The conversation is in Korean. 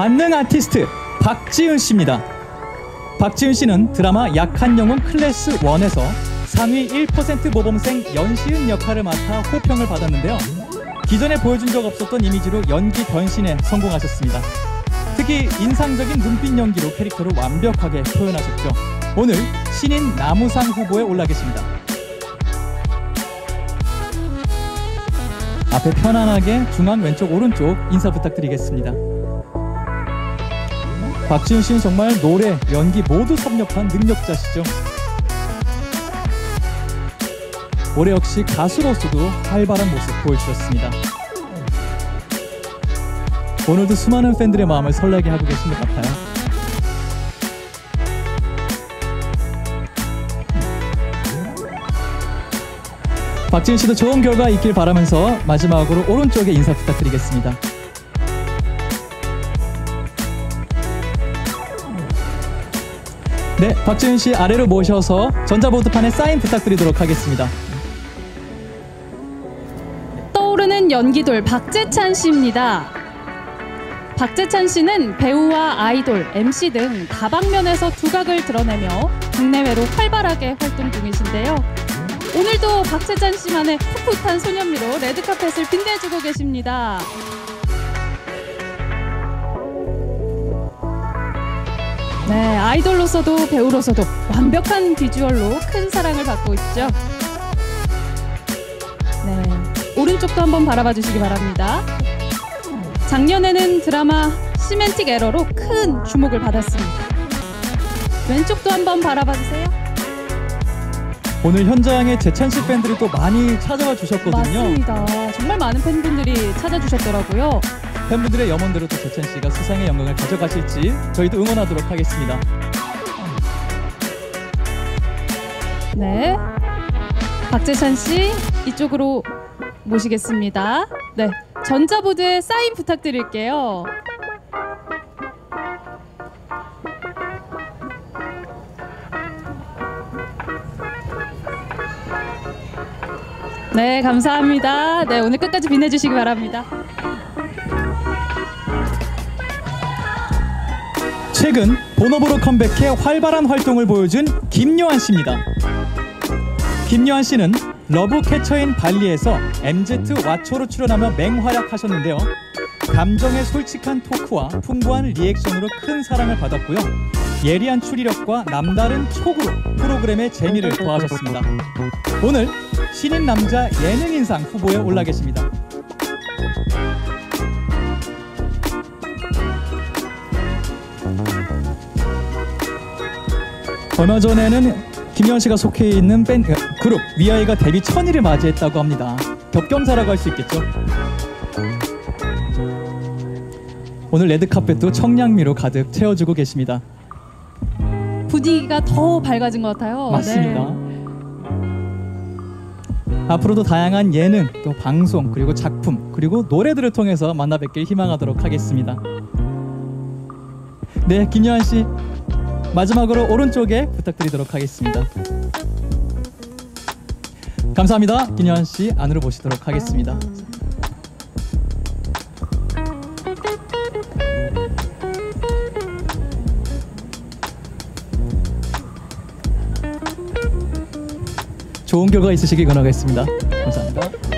만능 아티스트 박지은 씨입니다. 박지은 씨는 드라마 약한 영웅 클래스 1에서 상위 1% 모범생 연시은 역할을 맡아 호평을 받았는데요. 기존에 보여준 적 없었던 이미지로 연기 변신에 성공하셨습니다. 특히 인상적인 눈빛 연기로 캐릭터를 완벽하게 표현하셨죠. 오늘 신인 나무상 후보에 올라 계십니다. 앞에 편안하게 중앙 왼쪽 오른쪽 인사 부탁드리겠습니다. 박지훈 씨는 정말 노래, 연기 모두 섭렵한 능력자시죠. 올해 역시 가수로서도 활발한 모습 보여주셨습니다. 오늘도 수많은 팬들의 마음을 설레게 하고 계신 것 같아요. 박지은 씨도 좋은 결과 있길 바라면서 마지막으로 오른쪽에 인사 부탁드리겠습니다. 네, 박지은 씨 아래로 모셔서 전자보드판에 사인 부탁드리도록 하겠습니다. 떠오르는 연기돌 박재찬 씨입니다. 박재찬 씨는 배우와 아이돌, MC 등 다방면에서 두각을 드러내며 국내외로 활발하게 활동 중이신데요. 오늘도 박재찬 씨만의 풋풋한 소년미로 레드카펫을 빛내주고 계십니다. 네, 아이돌로서도 배우로서도 완벽한 비주얼로 큰 사랑을 받고 있죠. 네, 오른쪽도 한번 바라봐 주시기 바랍니다. 작년에는 드라마 시멘틱 에러로 큰 주목을 받았습니다. 왼쪽도 한번 바라봐 주세요. 오늘 현장에 재찬 씨 팬들이 또 많이 찾아와 주셨거든요. 맞습니다. 정말 많은 팬분들이 찾아주셨더라고요. 팬분들의 염원대로 또 재찬 씨가 수상의 영광을 가져가실지 저희도 응원하도록 하겠습니다. 네. 박재찬 씨 이쪽으로 모시겠습니다. 네. 전자보드에 사인 부탁드릴게요. 네, 감사합니다. 네, 오늘 끝까지 빛내주시기 바랍니다. 최근 본업으로 컴백해 활발한 활동을 보여준 김요한 씨입니다. 김요한 씨는 Love Catcher in 발리에서 MZ 와초로 출연하며 맹활약하셨는데요. 감정의 솔직한 토크와 풍부한 리액션으로 큰 사랑을 받았고요. 예리한 추리력과 남다른 촉으로 프로그램의 재미를 더하셨습니다. 오늘 신인 남자 예능인상 후보에 올라 계십니다. 얼마 전에는 김현 씨가 속해 있는 밴 어, 그룹 위아이가 데뷔 천일을 맞이했다고 합니다. 격경사라고 할 수 있겠죠. 오늘 레드 카펫도 청량미로 가득 채워주고 계십니다. 분위기가 더 밝아진 것 같아요. 맞습니다. 네. 앞으로도 다양한 예능, 또 방송, 그리고 작품, 그리고 노래들을 통해서 만나 뵙길 희망하도록 하겠습니다. 네, 김여한 씨 마지막으로 오른쪽에 부탁드리도록 하겠습니다. 감사합니다. 김여한 씨 안으로 모시도록 하겠습니다. 좋은 결과 있으시길 권하겠습니다. 감사합니다.